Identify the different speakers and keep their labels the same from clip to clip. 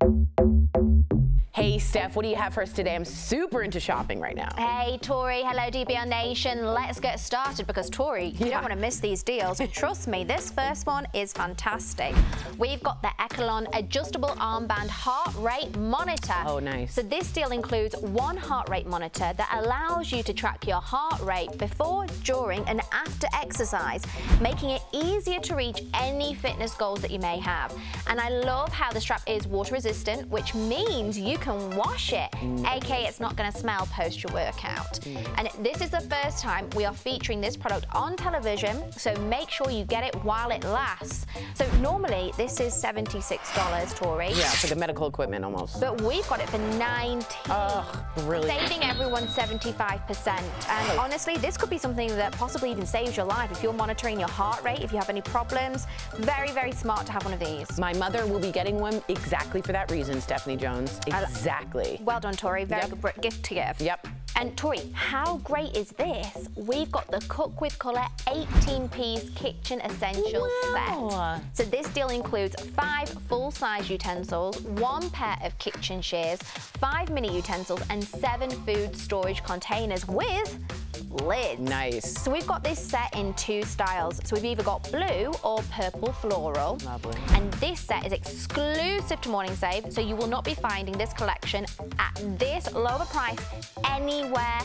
Speaker 1: Thank you. Hey, Steph, what do you have for us today? I'm super into shopping right now.
Speaker 2: Hey, Tori. Hello, DBL Nation. Let's get started because, Tori, you yeah. don't want to miss these deals. Trust me, this first one is fantastic. We've got the Echelon Adjustable Armband Heart Rate Monitor.
Speaker 1: Oh, nice.
Speaker 2: So this deal includes one heart rate monitor that allows you to track your heart rate before, during, and after exercise, making it easier to reach any fitness goals that you may have. And I love how the strap is water resistant, which means you can can wash it, mm. aka it's not going to smell post your workout. Mm. And this is the first time we are featuring this product on television, so make sure you get it while it lasts. So normally this is $76, Tori.
Speaker 1: Yeah, it's like a medical equipment almost.
Speaker 2: But we've got it for 19
Speaker 1: Oh, really?
Speaker 2: Saving everyone 75%. And oh. honestly, this could be something that possibly even saves your life if you're monitoring your heart rate, if you have any problems. Very, very smart to have one of these.
Speaker 1: My mother will be getting one exactly for that reason, Stephanie Jones. Exactly.
Speaker 2: Well done, Tori. Very yep. good gift to give.
Speaker 1: Yep.
Speaker 2: And Tori, how great is this? We've got the Cook with Colour 18-piece kitchen essentials wow. set. So this deal includes five full-size utensils, one pair of kitchen shears, five mini utensils, and seven food storage containers with lids.
Speaker 1: Nice.
Speaker 2: So we've got this set in two styles. So we've either got blue or purple floral.
Speaker 1: Lovely.
Speaker 2: And this set is exclusive to Morning Save, so you will not be finding this collection at this lower price anywhere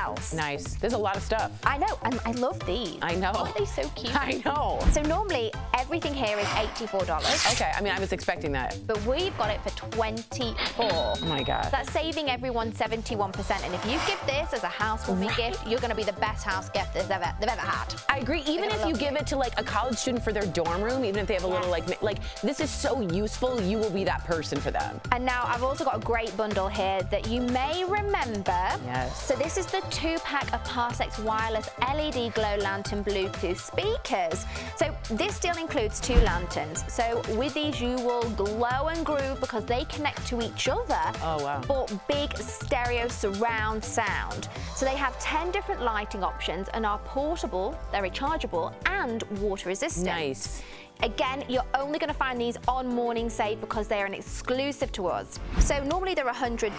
Speaker 2: else.
Speaker 1: Nice. There's a lot of stuff.
Speaker 2: I know, and I love these.
Speaker 1: I know.
Speaker 2: Aren't they so cute?
Speaker 1: I know.
Speaker 2: So normally, everything here is $84.
Speaker 1: Okay, I mean, I was expecting that.
Speaker 2: But we've got it for 24
Speaker 1: Oh my God.
Speaker 2: That's saving everyone 71%. And if you give this as a housewarming right. gift, you're going to be the best house gift they've ever, they've ever had.
Speaker 1: I agree. Even if you give it to like a college student for their dorm room, even if they have a yes. little like, like this is so useful, you will be that person for them.
Speaker 2: And now I've also got a great bundle here that you may remember.
Speaker 1: Yes.
Speaker 2: So this is the two pack of Parsex wireless LED glow lantern Bluetooth speakers. So this deal includes two lanterns. So with these you will glow and groove because they connect to each other
Speaker 1: oh, wow.
Speaker 2: for big stereo surround sound. So they have 10 different lighting options and are portable, they're rechargeable and water resistant.
Speaker 1: Nice.
Speaker 2: Again, you're only going to find these on Morning Save because they are an exclusive to us. So normally they're $100,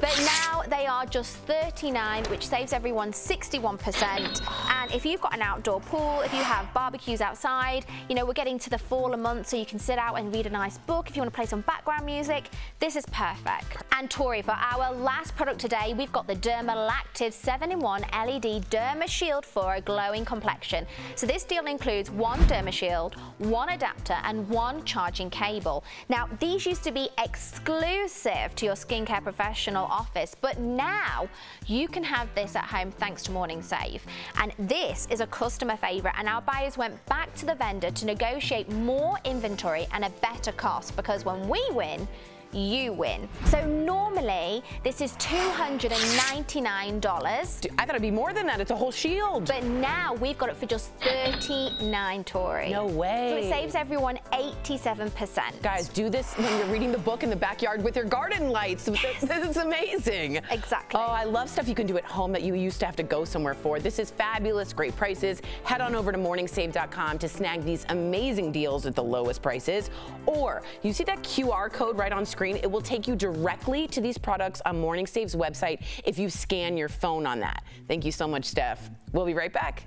Speaker 2: but now they are just 39 which saves everyone 61%. And if you've got an outdoor pool, if you have barbecues outside, you know, we're getting to the fall of month so you can sit out and read a nice book. If you want to play some background music, this is perfect. And Tori, for our last product today, we've got the Dermalactive 7-in-1 LED Derma Shield for a glowing complexion. So this deal includes one Derma Shield, one adapter and one charging cable. Now, these used to be exclusive to your skincare professional office, but now you can have this at home thanks to Morning Save. And this is a customer favorite and our buyers went back to the vendor to negotiate more inventory and a better cost because when we win, you win. So normally this is $299. I
Speaker 1: thought it'd be more than that. It's a whole shield.
Speaker 2: But now we've got it for just 39 Tori.
Speaker 1: No way.
Speaker 2: So it saves everyone 87%.
Speaker 1: Guys, do this when you're reading the book in the backyard with your garden lights. Yes. This is amazing.
Speaker 2: Exactly.
Speaker 1: Oh, I love stuff you can do at home that you used to have to go somewhere for. This is fabulous, great prices. Head on over to morningsave.com to snag these amazing deals at the lowest prices. Or you see that QR code right on screen screen, it will take you directly to these products on Morning Save's website if you scan your phone on that. Thank you so much, Steph. We'll be right back.